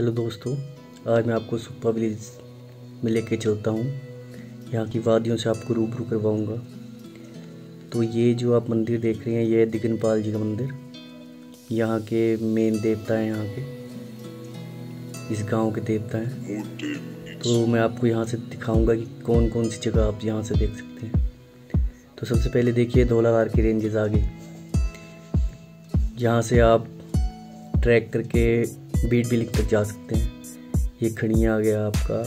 Hello दोस्तों, आज मैं आपको सुप्पा विलेज में लेके चलता हूँ। यहाँ की वादियों से आपको रूबरू करवाऊँगा। तो ये जो आप मंदिर देख रहे हैं, ये है दिगनपाल जी का मंदिर। यहाँ के मेन देवता हैं यहाँ के। इस गाँव के देवता हैं। तो मैं आपको यहाँ से दिखाऊँगा कि कौन कौन सी जगह आप यहाँ से देख सकते हैं। तो सबसे पहले देखिए धौलाधार की रेंजेस आगे। यहाँ से आप ट्रैक करके बीट भी लिख कर जा सकते हैं। ये खड़ी आ गया आपका।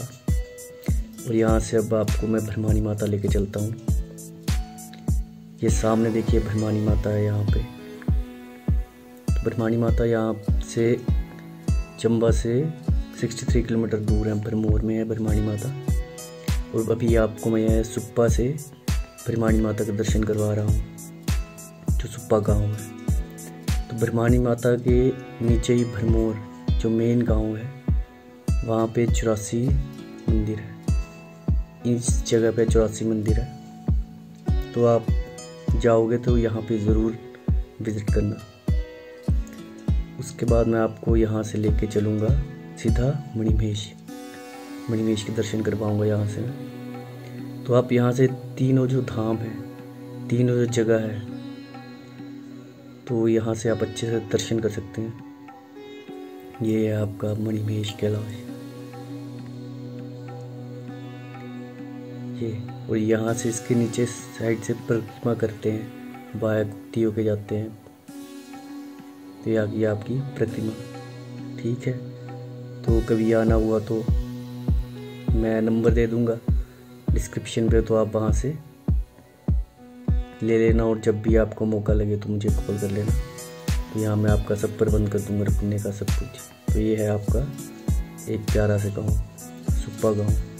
और यहाँ से अब आपको मैं भरमानी माता लेके चलता हूँ। ये सामने देखिए भरमानी माता है यहाँ पे। तो भरमानी माता यहाँ से चंबा से 63 किलोमीटर दूर है भरमौर में है भरमानी माता। और अभी आपको मैं सुप्पा से भरमानी माता का दर्शन करवा रहा हूँ, जो सुप्पा गाँव है। तो भरमानी माता के नीचे ही भरमौर जो मेन गाँव है, वहाँ पे चौरासी मंदिर है। इस जगह पे चौरासी मंदिर है। तो आप जाओगे तो यहाँ पे ज़रूर विज़िट करना। उसके बाद मैं आपको यहाँ से लेके चलूँगा सीधा मणिमेश। मणिमेश के दर्शन करवाऊँगा यहाँ से। तो आप यहाँ से तीनों जो धाम है, तीनों जो जगह है तो यहाँ से आप अच्छे से दर्शन कर सकते हैं। ये है आपका मणिमेश कैलाश ये, और यहाँ से इसके नीचे साइड से परिक्रमा करते हैं, बाया गुप्ती होके जाते हैं। तो ये आ गई आपकी प्रतिमा। ठीक है? तो कभी आना हुआ तो मैं नंबर दे दूँगा। डिस्क्रिप्शन पे तो आप वहाँ से ले लेना, और जब भी आपको मौका लगे तो मुझे कॉल कर लेना। यहाँ मैं आपका सब प्रबंध कर दूँगा रखने का सब कुछ। तो ये है आपका एक प्यारा से गाँव सुपा गाँव